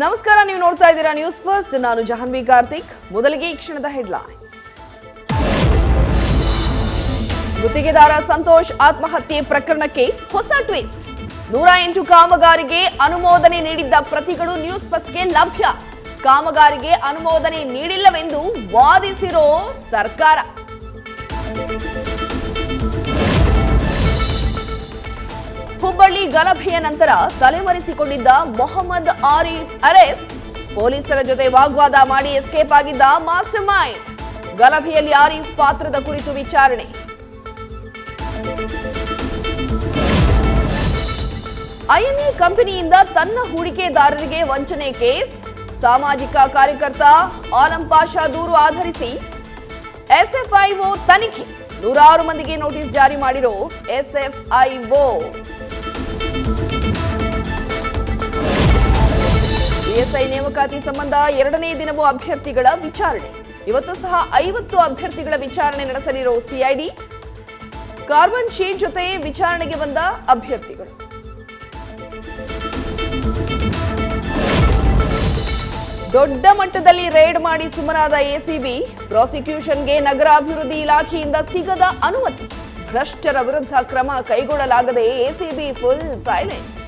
ನಮಸ್ಕಾರ, ನೀವು ನೋಡ್ತಾ ಇದ್ದೀರಾ ನ್ಯೂಸ್ ಫಸ್ಟ್ ನಾನು ಜಹನ್ವಿ ಕಾರ್ತಿಕ್. ಮೊದಲಿಗೆ ಈ ಕ್ಷಣದ ಹೆಡ್ಲೈನ್ಸ್ ಗುತ್ತಿಗೆದಾರ ಸಂತೋಷ್ ಆತ್ಮಹತ್ಯೆ ಪ್ರಕರಣಕ್ಕೆ ಹೊಸ ಟ್ವಿಸ್ಟ್ ನೂರ ಎಂಟು ಕಾಮಗಾರಿಗೆ ಅನುಮೋದನೆ ನೀಡಿದ್ದ ಪ್ರತಿಗಳು ನ್ಯೂಸ್ ಫಸ್ಟ್ಗೆ ಲಭ್ಯ. ಕಾಮಗಾರಿಗೆ ಅನುಮೋದನೆ ನೀಡಿಲ್ಲವೆಂದು ವಾದಿಸಿರೋ ಸರ್ಕಾರ. ಹುಬ್ಬಳ್ಳಿ ಗಲಭೆಯ ನಂತರ ತಲೆಮರೆಸಿಕೊಂಡಿದ್ದ ಮೊಹಮ್ಮದ್ ಆರೀಫ್ ಅರೆಸ್ಟ್. ಪೊಲೀಸರ ಜೊತೆ ವಾಗ್ವಾದ ಮಾಡಿ ಎಸ್ಕೇಪ್ ಆಗಿದ್ದ ಮಾಸ್ಟರ್ ಮೈಂಡ್. ಗಲಭೆಯಲ್ಲಿ ಆರೀಫ್ ಪಾತ್ರದ ಕುರಿತು ವಿಚಾರಣೆ. ಐಎಂಎ ಕಂಪನಿಯಿಂದ ತನ್ನ ಹೂಡಿಕೆದಾರರಿಗೆ ವಂಚನೆ ಕೇಸ್. ಸಾಮಾಜಿಕ ಕಾರ್ಯಕರ್ತ ಆಲಂ ಪಾಷಾ ದೂರು ಆಧರಿಸಿ ಎಸ್ಎಫ್ಐಒ ತನಿಖೆ. ನೂರಾರು ಮಂದಿಗೆ ನೋಟಿಸ್ ಜಾರಿ ಮಾಡಿರೋ ಎಸ್ಎಫ್ಐಒ. ಪಿಎಸ್ಐ ನೇಮಕಾತಿ ಸಂಬಂಧ ಎರಡನೇ ದಿನವೂ ಅಭ್ಯರ್ಥಿಗಳ ವಿಚಾರಣೆ. ಇವತ್ತು ಸಹ ಐವತ್ತು ಅಭ್ಯರ್ಥಿಗಳ ವಿಚಾರಣೆ ನಡೆಸಲಿರೋ ಸಿಐಡಿ. ಕಾರ್ಬನ್ ಶೀಟ್ ಜೊತೆ ವಿಚಾರಣೆಗೆ ಬಂದ ಅಭ್ಯರ್ಥಿಗಳು. ದೊಡ್ಡ ಮಟ್ಟದಲ್ಲಿ ರೇಡ್ ಮಾಡಿ ಸುಮ್ಮನಾದ ಎಸಿಬಿ, ಪ್ರಾಸಿಕ್ಯೂಷನ್ಗೆ ನಗರಾಭಿವೃದ್ಧಿ ಇಲಾಖೆಯಿಂದ ಸಿಗದ ಅನುಮತಿ. ಭ್ರಷ್ಟರ ವಿರುದ್ಧ ಕ್ರಮ ಕೈಗೊಳ್ಳಲಾಗದೆ ಎಸಿಬಿ ಫುಲ್ ಸೈಲೆಂಟ್.